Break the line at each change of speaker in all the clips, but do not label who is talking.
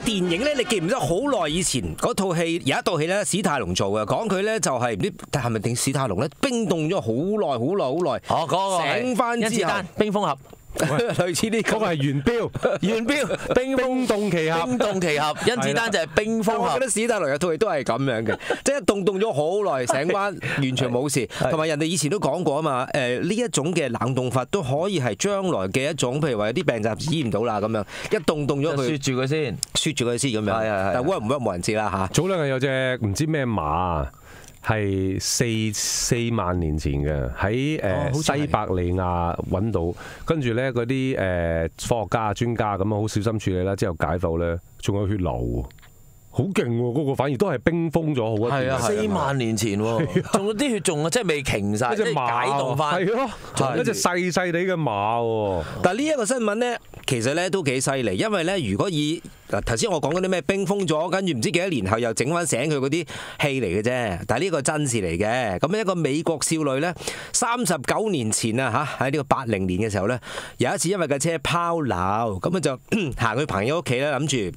開電影咧，你記唔記得好耐以前嗰套戲有一套戲咧，史泰龍做嘅，講佢咧就係唔知係咪定史泰龍咧冰凍咗好耐好耐好耐，
哦，嗰個係
醒翻之後
冰封俠，
類似呢個
嗰個係元標，
元標冰
冰凍奇俠
冰凍奇俠，甄子丹就係冰封。俠
我覺。得史泰龍有套戲都係咁樣嘅，即係凍凍咗好耐，醒翻完全冇事。同埋人哋以前都講過啊嘛，誒呢一種嘅冷凍法都可以係將來嘅一種，譬如話有啲病暫時醫唔到啦咁樣，一凍凍咗
佢雪
佢，
住佢先，
雪住佢先咁樣。
係係係
但 work 唔 work 冇人知啦嚇。
早兩日有隻唔知咩馬，係四四萬年前嘅喺誒西伯利亞揾到，跟住咧嗰啲誒科學家專家咁啊，好小心處理啦，之後解剖咧，仲有血流喎，好勁喎！嗰個反而都係冰封咗好一段。
係啊
四萬年前喎，仲有啲血仲啊，即係未瓊晒，即解凍翻
係。咯，
仲
一隻細細地嘅馬喎。
但呢一個新聞咧，其實咧都幾犀利，因為咧，如果以嗱頭先我講嗰啲咩冰封咗，跟住唔知幾多年後又整翻醒佢嗰啲戲嚟嘅啫，但係呢個真事嚟嘅。咁一個美國少女咧，三十九年前啊嚇喺呢個八零年嘅時候咧，有一次因為架車拋錨，咁啊就行去朋友屋企咧，諗住。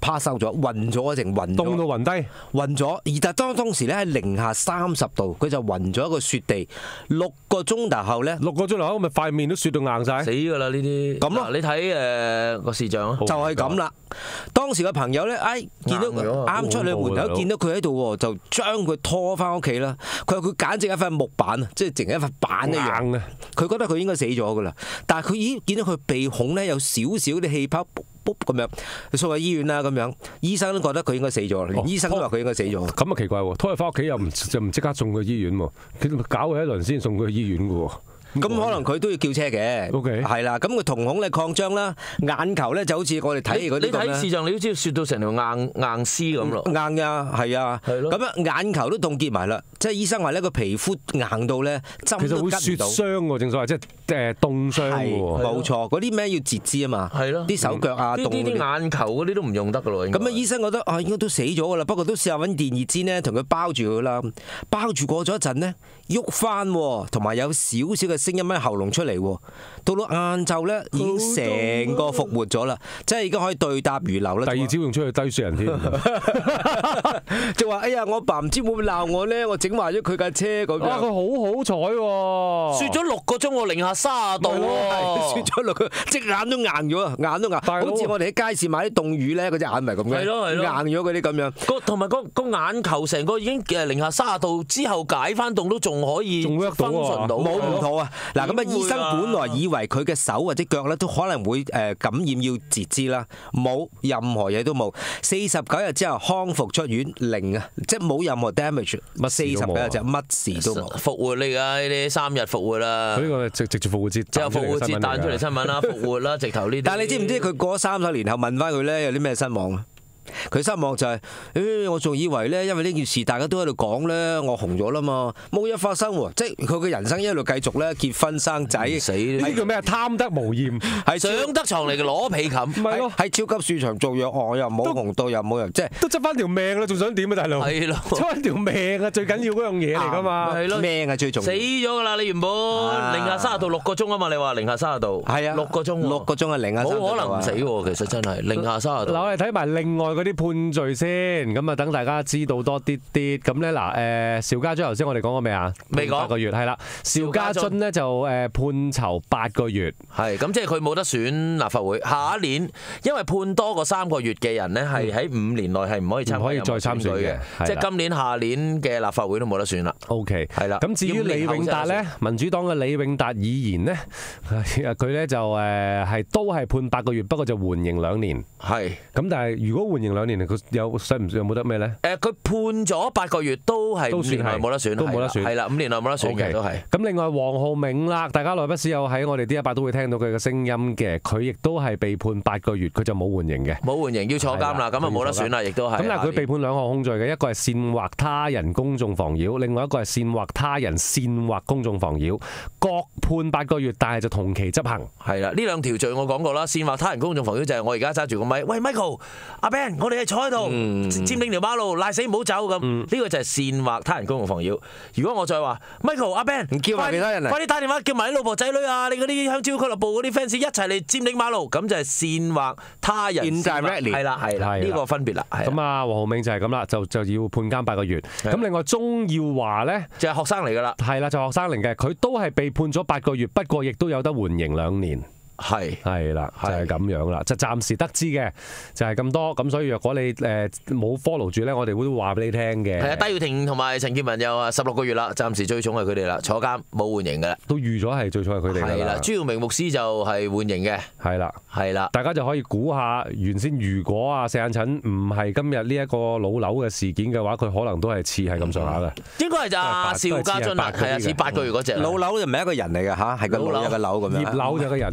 趴收咗，暈咗一成暈
凍到
咗，
暈低，
暈咗。而但當當時咧喺零下三十度，佢就暈咗一個雪地。六個鐘頭後咧，
六個鐘頭後咪塊面都雪到硬晒
死。㗎啦呢啲，
咁咯
你睇誒個視像啊，
就係咁啦。當時個朋友咧，哎，見到啱出嚟門口，見到佢喺度喎，就將佢拖翻屋企啦。佢話佢簡直係一塊木板啊，即係淨係一塊板一樣。
啊！
佢覺得佢應該死咗㗎啦，但係佢咦見到佢鼻孔咧有少少啲氣泡咁樣，送去醫院啦咁樣，醫生都覺得佢應該死咗，連
哦
醫生都話佢應該死咗。
咁啊奇怪喎，拖佢翻屋企又唔就唔即刻送去醫院喎，佢搞佢一輪先送佢去醫院嘅喎。
咁可能佢都要叫車嘅
OK
係啦。咁佢瞳孔咧擴張啦，眼球咧就好似我哋睇
你
嗰啲咁咧
你睇視像你都知道雪到成條硬硬絲咁咯。
硬呀，係啊，
係咯
咁樣眼球都凍結埋啦，即係醫生話呢個皮膚硬到咧針
其實
都
會雪
吉唔到。
傷喎，正所謂即係誒凍傷
係
嘅喎。
冇錯，嗰啲咩要截肢啊嘛，
係咯
啲手腳啊
呢
凍嗰啲。
啲啲眼球嗰啲都唔用得噶咯。
咁啊，醫生覺得啊，應該都死咗噶啦，不過都試下揾電熱氈咧，同佢包住佢啦。包住過咗一陣呢，喐翻，同埋有少少嘅聲音喺喉嚨出嚟喎。到到晏晝咧，已經成個復活咗啦，即係已經可以對答如流啦。
第二朝仲出去低雪人添，
就話：哎呀，我爸唔知會唔會鬧我咧？我整壞咗佢架車咁
哇！佢。好好彩喎，
雪咗六個鐘我，零下三十度
係
喎。
雪咗落去，隻眼都硬咗啊！眼都硬，好似我哋喺街市買啲凍魚咧，嗰隻眼咪咁嘅，硬咗嗰啲咁樣。
個同埋個個眼球成個已經誒零下三十度之後解翻凍都仲可以
仲 work 到
冇唔妥啊！嗱，咁啊，醫生本來以為佢嘅手或者腳咧都可能會誒感染要截肢啦，冇任何嘢都冇。四十九日之後康復出院，零啊，即係冇任何 damage。
乜
四十九日就乜事都冇。
復活嚟㗎，呢啲三日復活啦
佢，呢個直直接復活節
之後復活節彈出嚟
新
新聞啦，復活啦，直頭呢啲。
但係你知唔知佢過咗三十年後問翻佢咧有啲咩失望啊？佢失望就係、誒我仲以為咧，因為呢件事大家都喺度講咧，我紅咗啦嘛，冇嘢發生喎，即係佢嘅人生一路繼續咧，結婚生仔，
死
呢啲叫咩啊？貪得無厭，
係超
上得床嚟嘅攞被冚，
唔係咯
喺，超級市場做藥，我又冇紅到，又冇人，即係
都執翻條命啦，仲想點啊，大佬？
係咯
執翻條命啊，最緊要嗰樣嘢嚟噶嘛。
係咯。
命係最重
死。咗㗎啦！你原本
啊
零下三十度六個鐘啊嘛，你話零下三十度，
係啊，
六個鐘，
六個鐘係零下，
冇可能唔死喎，其實真係零下三十度
嗱，。我哋睇埋另外嗰啲判罪先，咁啊等大家知道多啲啲。咁咧嗱，誒邵家臻頭先我哋講過未啊？
未講
八個月係啦，邵家臻咧就誒判囚八個月。
係咁，即係佢冇得選立法會。下一年，因為判多過三個月嘅人咧，係喺五年內係唔可以參
唔可以再參選嘅
即係今年、下年嘅立法會都冇得選啦。
O K，
係啦
咁至於李永達咧，民主黨嘅李永達議員呢，佢咧就誒係都係判八個月，不過就緩刑兩年。
係
咁但係如果緩刑兩年，佢有使唔有冇得咩咧？
誒，佢判咗八個月都係五年內
都算係
冇得選，
都冇得選
係啦，五年內冇得選
OK
嘅都係。
咁另外黃浩銘啦，大家耐不時有喺我哋 D 一百都會聽到佢嘅聲音嘅，佢亦都係被判八個月，佢就冇緩刑嘅。
冇緩刑要坐監啦，咁啊冇得選啦，亦都係。
咁但係佢被判兩項控罪嘅，一個係煽惑他人公眾妨擾，另外一個係煽惑他人煽惑公眾妨擾，各判八個月，但係就同期執行。
係啦，呢兩條罪我講過啦，煽惑他人公眾妨擾就係我而家揸住個咪，喂 Michael，阿 Ben，我哋係坐喺度
嗯
佔領條馬路，賴死唔好走咁。呢個就係煽惑他人公共防擾。如果我再話 Michael 阿 Ben，
叫埋其他人嚟
快啲打電話叫埋你老婆仔女啊，你嗰啲香蕉俱樂部嗰啲 fans 一齊嚟佔領馬路，咁就係煽惑他人係啦係啦，
係啦
呢個分別啦。
咁啊，黃浩銘就係咁啦，就就要判監八個月。咁另外鐘耀華咧，
就係學生嚟㗎啦，
係啦，就學生嚟嘅，佢都係被判咗八個月，不過亦都有得緩刑兩年。
係。
係啦，就
係
係咁樣啦，就暫時得知嘅就係咁多。咁所以若果你誒冇 follow 住咧，我哋會話俾你聽嘅。
係啊，戴耀廷同埋陳建文又話十六個月啦，暫時最重係佢哋啦，坐監冇緩刑嘅啦。
都預咗係最重係佢哋㗎
係啦，朱耀明牧師就係緩刑嘅，
係啦。
係啦。
大家就可以估下，原先如果啊四眼陳唔係今日呢一個老樓嘅事件嘅話，佢可能都係似係咁上下嘅。
應該係就阿邵家俊啊，係啊，似八個月嗰只。
老樓就唔係一個人嚟嘅吓，係個
老柳
老有個柳咁樣。
葉柳就個人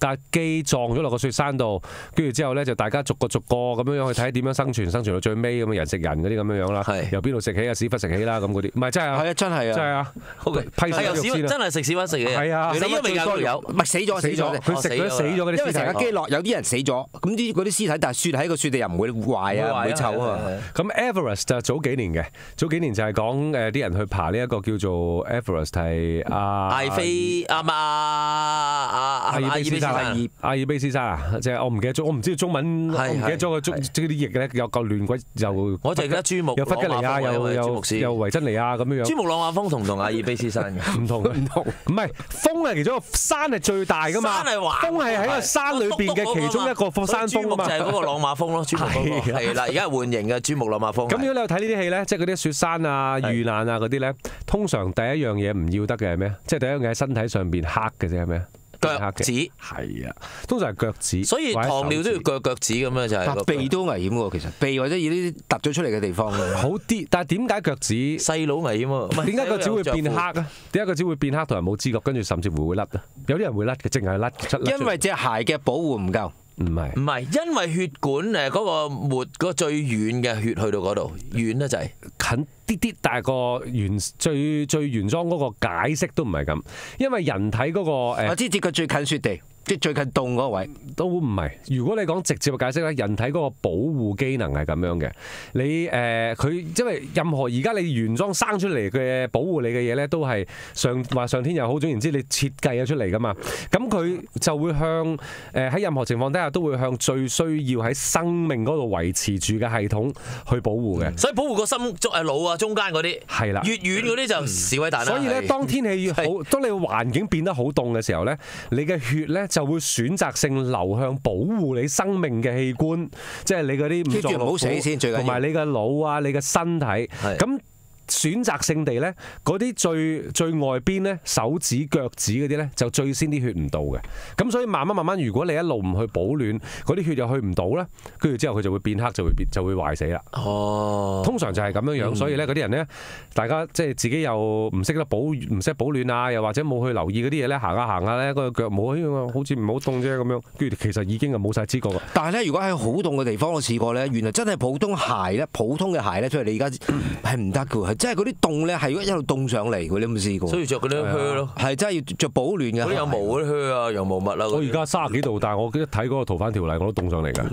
架機撞咗落個雪山度，跟住之後咧就大家逐個逐個咁樣樣去睇點樣生存，生存到最尾咁樣人食人嗰啲咁樣樣啦，由邊度食起啊屎忽食起啦咁嗰啲，唔係真係啊
係啊，真係啊。
真係啊，
好嘅，
批肉先啦，
真係食屎忽食嘅。
係啊
死咗未㗎？有。
唔係死咗，死咗。
佢食咗死咗嗰啲
因為成
屍體。
架機落，有啲人死咗，咁啲嗰啲屍體，但係雪喺個雪地又唔會壞啊，唔會臭啊嘛。
咁 Everest 就早幾年嘅，早幾年就係講誒啲人去爬呢一個叫做 Everest 係阿
艾菲阿嘛阿阿
阿爾卑斯
阿爾卑斯，
阿爾卑斯山啊，即係我唔記得咗，我唔知道中文，我唔記得咗個中即係啲譯咧有夠亂鬼，又
我就記得珠穆
有弗吉尼亞，
朗瑪峰
又又
因為朱牧師
又維珍尼亞咁樣樣。
珠穆朗瑪峰同唔同阿爾卑斯山嘅？
唔同唔同，唔係峰係其中一個山係最大噶嘛，峰係喺個山裏邊嘅其中一個山
山
峰啊嘛
就。係嗰個朗瑪峰咯，珠穆嗰個
係啊
係啦，而家係換型嘅珠穆朗瑪峰。
咁如果你有睇呢啲戲咧，即係嗰啲雪山啊、遇難啊嗰啲咧，通常第一樣嘢唔要得嘅係咩？即係第一樣嘢喺身體上邊黑嘅啫係咩？
腳趾，
係啊，通常係腳趾，
所以糖尿都要腳腳趾咁樣就係
但鼻都危險喎，其實鼻或者以呢啲突咗出嚟嘅地方。
好啲，但係點解腳趾？
細佬危險喎。
點解腳趾會變黑
啊？
啊？點解腳趾會變黑同埋冇知覺，跟住甚至乎會甩啊？有啲人會甩嘅，淨係甩甩。甩
因為隻鞋嘅保護唔夠。
唔係
唔係，因為血管誒嗰個末嗰個最遠嘅血去到嗰度，遠得滯。
近啲啲，但係個原最最原裝嗰個解釋都唔係咁，因為人體嗰個
我
知
知接佢最近雪地，即係最近凍嗰位。
都唔係。如果你講直接嘅解釋咧，人體嗰個保護機能係咁樣嘅。你誒佢因為任何而家你原裝生出嚟嘅保護你嘅嘢咧，都係上話上天又好，總言之你設計咗出嚟噶嘛。咁佢就會向誒喺任何情況底下都會向最需要喺生命嗰度維持住嘅系統去保護嘅。
所以保護個心足誒腦啊，中間嗰啲
係啦
越遠嗰啲就屎鬼蛋啦。
所以咧，
係
當天氣越好，當你環境變得好凍嘅時候咧，你嘅血咧就會選擇性流向保護你生命嘅器官，即係你嗰啲
唔好
臟六腑
死先
同埋你嘅腦啊、你嘅身體。咁選擇性地咧，嗰啲最最外邊咧，手指、腳趾嗰啲咧，就最先啲血唔到嘅。咁所以慢慢慢慢，如果你一路唔去保暖，嗰啲血又去唔到咧，跟住之後佢就會變黑，就會變就會壞死啦。
哦，
通常就係咁樣樣，所以咧嗰啲人咧，大家即係自己又唔識得保唔識保暖啊，又或者冇去留意嗰啲嘢咧，行下行下咧，個腳冇，好似唔好凍啫咁樣，跟住其實已經係冇晒知覺㗎。
但係咧，如果喺好凍嘅地方，我試過咧，原來真係普通鞋咧，普通嘅鞋咧，出嚟你而家係唔得嘅喎，係嗰啲凍咧係一路凍上嚟嘅，你有冇試過？
所以着嗰啲靴咯，
係真係要着保暖嘅。
嗰啲有毛嗰啲靴啊，羊毛襪啦。
我而家卅十幾度，但係我一睇嗰個逃犯條例，我都凍上嚟㗎。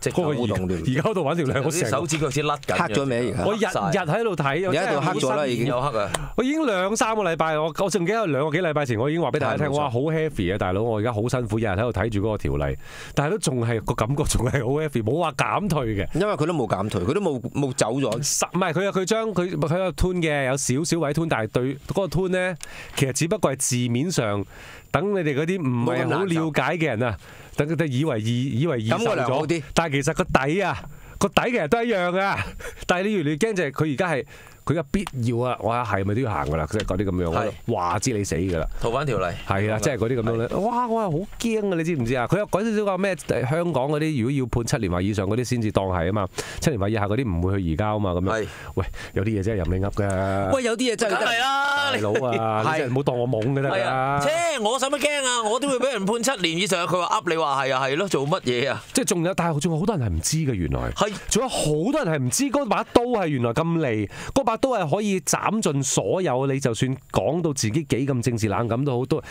即
嗰個而
好凍添
而家逃犯條例，我
啲
成
手指腳趾甩緊，
黑咗未而家
我日日喺度睇，
而家度黑咗啦已經
有黑啊！
我已經兩三個禮拜，我我仲記得兩個幾禮拜前，我已經話俾大家聽，
係冇錯
哇好 heavy 啊，大佬！我而家好辛苦，日日喺度睇住嗰個條例，但係都仲係個感覺仲係好 heavy，冇話減退嘅。
因為佢都冇減退，佢都冇冇走咗。
十唔係佢啊佢將佢佢有 tune 嘅，有少少位 tune，但係對嗰個 tune 咧，其實只不過係字面上等你哋嗰啲唔係好了解嘅人啊，等佢哋以為易以為易受
感覺良好
咗
啲，
但係其實個底啊個底其實都一樣噶，但係你越嚟越驚就係佢而家係佢嘅必要啊，我係咪都要行噶啦？即係嗰啲咁樣，話知你死噶啦。
逃犯條例
係啊，即係嗰啲咁樣咧，哇！我係好驚啊！你知唔知啊？佢有講少少話咩？香港嗰啲如果要判七年或以上嗰啲先至當係啊嘛，七年或以下嗰啲唔會去移交啊嘛，咁樣。喂，有啲嘢真係任你噏㗎。
喂，有啲嘢真
梗係。啦，
大佬啊，你
係
真係唔好當我懵嘅得
係啊，
㗎。
切！我使乜驚啊？我都會俾人判七年以上。佢話噏你話係啊係咯，做乜嘢啊？
即係仲有，但係仲有好多人係唔知嘅原來。
係
仲有好多人係唔知嗰把刀係原來咁利，嗰把都係可以斬盡所有你就算講到自己幾咁政治冷感都好，都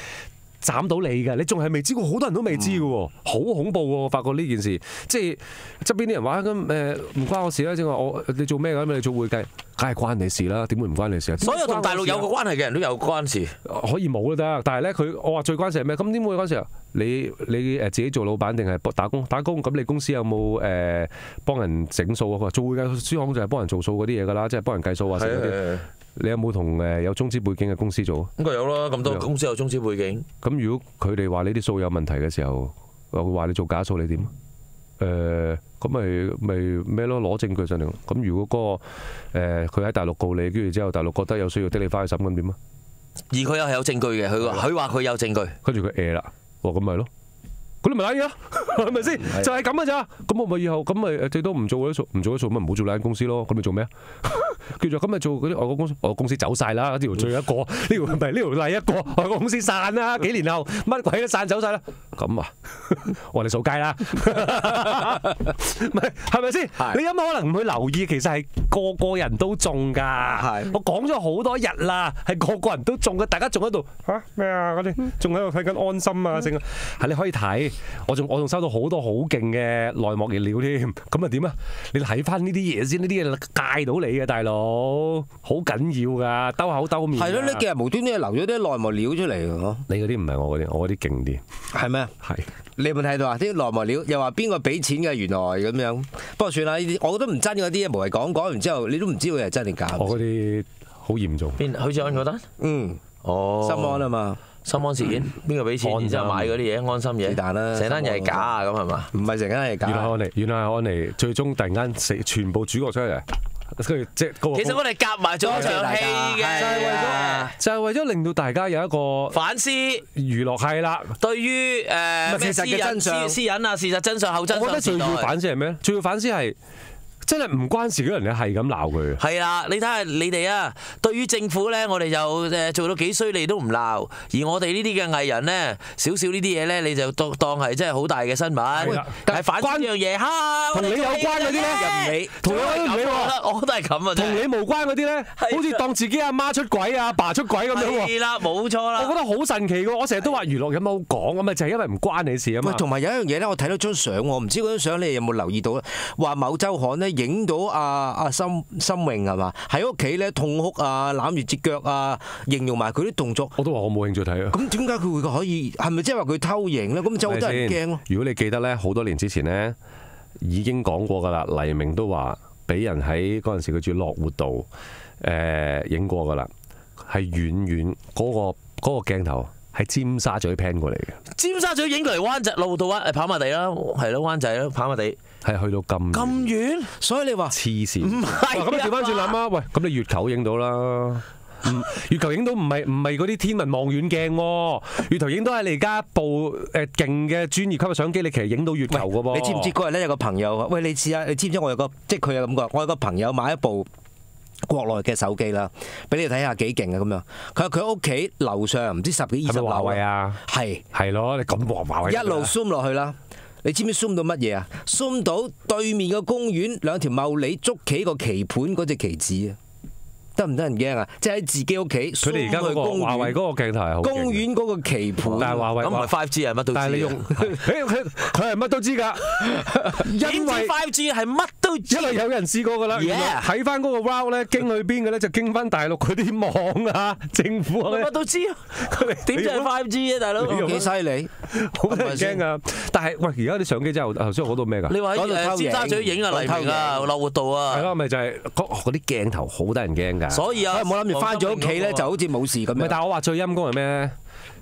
斬到你嘅。你仲係未知過，好多人都未知嘅喎，好恐怖喎！我發覺呢件事，即係側邊啲人話咁誒唔關我事啦，即係話我你做咩㗎？咁你做會計，梗係關你事啦，點會唔關你事啊？
所有同大陸有個
關
關係嘅人都有關事。
可以冇都得，但係咧佢我話最關事係咩？咁點會關事啊？你你誒自己做老闆定係打工？打工咁你公司有冇誒幫人整數啊？佢話做會計書行就係幫人做數嗰啲嘢㗎啦，即係幫人計數啊，成嗰啲。
係
你有冇同誒有中資背景嘅公司做啊？
應該有啦，咁多公司有中資背景。
咁如果佢哋話你啲數有問題嘅時候，我會話你做假數，你點啊？誒咁咪咪咩咯？攞證據上嚟。咁如果嗰、個誒佢喺大陸告你，跟住之後大陸覺得有需要的你翻去審，咁點啊？
而佢又係有證據嘅，佢話佢話佢有證據。
跟住佢誒啦，哇咁咪咯，咁你咪拉嘢咯，係咪先？就係咁嘅咋？咁我咪以後咁咪誒最多唔做嗰啲數，唔做嗰啲數咪唔好做呢間公司咯。咁你做咩啊？叫做咁啊做嗰啲外國公司，外國公司走晒啦，呢條最一個，呢條唔係呢條例一個，外國公司散啦，幾年後乜鬼都散走晒啦。咁啊，我哋掃街啦，唔係係咪先？你有冇可能唔去留意？其實係個個人都中㗎。
係
我講咗好多日啦，係個個人都中嘅，大家仲喺度嚇咩啊？嗰啲仲喺度睇緊安心啊，成啊，係你可以睇。我仲我仲收到好多好勁嘅內幕熱料添，咁啊點啊？你睇翻呢啲嘢先，呢啲嘢戒到你嘅大佬，好緊要噶，兜口兜面㗎。
係咯，呢幾日無端端留咗啲內幕料出嚟喎，
你嗰啲唔係我嗰啲，我嗰啲勁啲，
係咩？
係
你有冇睇到啊？啲內幕料又話邊個俾錢嘅原來咁樣，不過算啦，呢啲我覺得唔真嗰啲嘢無謂講，講完之後你都唔知佢係真定假。
我嗰啲好嚴重。
邊許志安嗰單？
嗯，
哦，
心安啊嘛，
心安事件，邊個俾錢？
安心
然之後買嗰啲嘢，安心嘢。
是但啦
成單嘢係假啊，咁係嘛？
唔係成間係
原來係
假。
安妮，原來係安妮，最終突然間死全部主角出嚟，即
其實我哋夾埋咗一場戲
多謝大
嘅，
就係為咗就係為咗令到大家有一個
反思。
娛樂係啦。
對於誒咩
事實嘅
私隱
真相
私私隱啊、事實真相、後真相
我覺得最要。反思係咩咧？最要反思係真係唔關事嗰人，你係咁鬧佢。
係啊，你睇下你哋啊，對於政府咧，我哋就誒做到幾衰，你都唔鬧；而我哋呢啲嘅藝人咧，少少呢啲嘢咧，你就當當係真係好大嘅新聞
啦。
但係反呢樣嘢，嚇
同你有關嗰啲咧
又唔理，
同你有關唔理喎
我都係咁啊，
同你無關嗰啲咧，好似當自己阿媽出軌啊、爸出軌咁樣喎。
係啦，冇錯啦。
我覺得好神奇嘅，我成日都話娛樂有乜好講咁咪就係因為唔關你事啊嘛
喂，。同埋有一樣嘢咧，我睇到張相我，唔知嗰張相你有冇留意到咧？話某周刊咧影到阿阿森森穎係嘛，喺屋企咧痛哭啊，攬住隻腳啊，形容埋佢啲動作。
我都話我冇興趣睇啊。
咁點解佢會可以？係咪即係話佢偷影咧？咁就好多人驚咯。
如果你記得咧，好多年之前咧已經講過噶啦，黎明都話俾人喺嗰陣時佢住樂活道誒影過噶啦，係遠遠嗰個嗰個鏡頭喺尖沙咀 pan 過嚟嘅，
尖沙咀影過嚟灣仔路道灣誒跑馬地啦，係咯灣仔啦跑馬地
係去到咁
咁遠，
所以你話
黐線。
唔係
咁你調翻轉諗啊！喂，咁你月球影到啦。唔，月球影到唔係唔係嗰啲天文望遠鏡喎，月球影到係你而家部誒勁嘅專業級嘅相機，你其實影到月球嘅噃。
你知唔知嗰日咧有個朋友話：喂，你試下，你知唔知我有個即係佢有咁講，我有個朋友買一部國內嘅手機啦，俾你睇下幾勁啊咁樣。佢話佢屋企樓上唔知十幾二十
係咪華
樓
啊？
係
係咯，你咁華華為
一路 zoom 落去啦。你知唔知 zoom 到乜嘢啊？zoom 到對面個公園兩條茂利捉棋個棋盤嗰隻棋子啊！得唔得人驚啊？即係喺自己屋企，
佢哋而家個華為嗰個鏡頭係好勁
公園嗰個棋盤，
但係華為
咁唔係 Five G 係乜都知嘅。
但係你用，佢佢係乜都知㗎，因為
Five G 係乜都知
因為有人試過㗎啦。睇翻嗰個 route 咧，經去邊嘅咧就經翻大陸嗰啲網啊，政府啊
乜都知啊？點知係 Five G 啊，大佬？
你用
幾犀利。
好得人驚啊！但係喂，而家啲相機真係頭先我講到咩㗎？
你話
講到偷
喺誒尖沙咀影啊，
影
黎明啊，樂活道
係
啊，
咯，咪就係嗰嗰啲鏡頭好得人驚㗎。
所以啊，
我冇諗住翻咗屋企咧，就好似冇事咁。
但係我話最陰功係咩咧？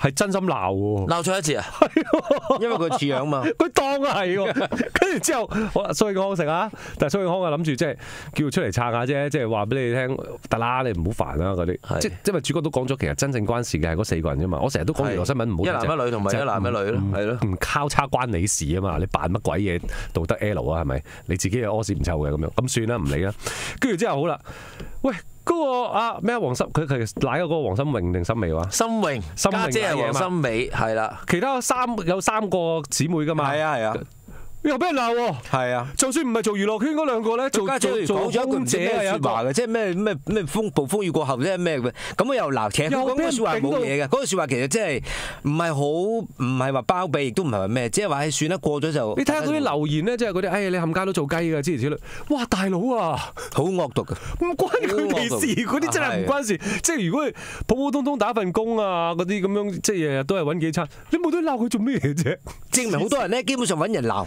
係真心鬧喎。
鬧咗一次啊！
因為佢似樣嘛。
佢當係喎，跟住之後，好啦，蘇永康食啊，但係蘇永康啊諗住即係叫佢出嚟撐下啫，即係話俾你聽，得啦，你唔好煩啦嗰啲，
係
即係因為主角都講咗，其實真正關事嘅係嗰四個人啫嘛。我成日都講娛樂新聞唔好
一男一女同埋一男一女咯，係咯。
唔交叉關你事啊嘛！你扮乜鬼嘢道德 L 啊？係咪？你自己又屙屎唔臭嘅咁樣，咁算啦，唔理啦。跟住之後好啦，喂，嗰、個啊咩啊黃心佢佢奶嗰個黃心穎定心美話？
心穎
心穎
家姐係
嘅嘢嘛
黃心美，係啦。
其他三有三個姊妹噶嘛？
係啊係啊
又俾人鬧喎。
係啊。
就算唔係做娛樂圈嗰兩個咧，做做做空
唔知咩
姐啊，有一個
説話嘅，即係咩咩咩風暴風雨過後即係咩嘅，咁佢又鬧，其實佢
又俾人
講嗰句説話係冇嘢嘅，嗰句説話其實即係唔係好唔係話包庇，亦都唔係話咩，即係話唉算啦，過咗就。
你睇下嗰啲留言咧，即係嗰啲，哎，你冚家都做雞㗎，諸如此類。哇，大佬啊，
好惡毒嘅，
唔關佢哋事，嗰啲真係唔關事。即係如果普普通通打份工啊，嗰啲咁樣，即係日日都係揾幾餐，你冇得鬧佢做咩啫？
證明好多人咧，基本上揾人鬧，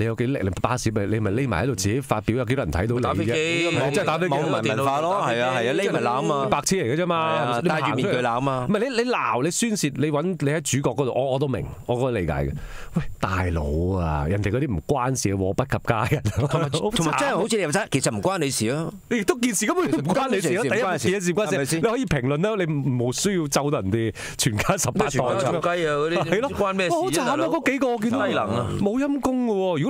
你有幾叻？你巴士咪你咪匿埋喺度自己發表，有幾多人睇到
打飛
你啫？
機，
係真係打飛機
網民文化咯，係啊係啊，匿埋鬧啊嘛，
白痴嚟嘅啫
係
嘛
啊，，戴住面具鬧啊嘛
唔。係你你鬧你宣泄，你揾你喺主角嗰度，我我都明，我可以理解嘅。喂，大佬啊，人哋嗰啲唔關事嘅禍不及家人，同埋
真係好似你話齋，其實唔關你事啊。
你亦都件事根本唔關你事咯。第一件事唔關事，你可以評論啦，你冇需要咒到人哋全家十八代
全家雞啊嗰啲，
係咯，
關咩事
哇好慘啊！嗰幾個我見到冇陰功嘅喎。如果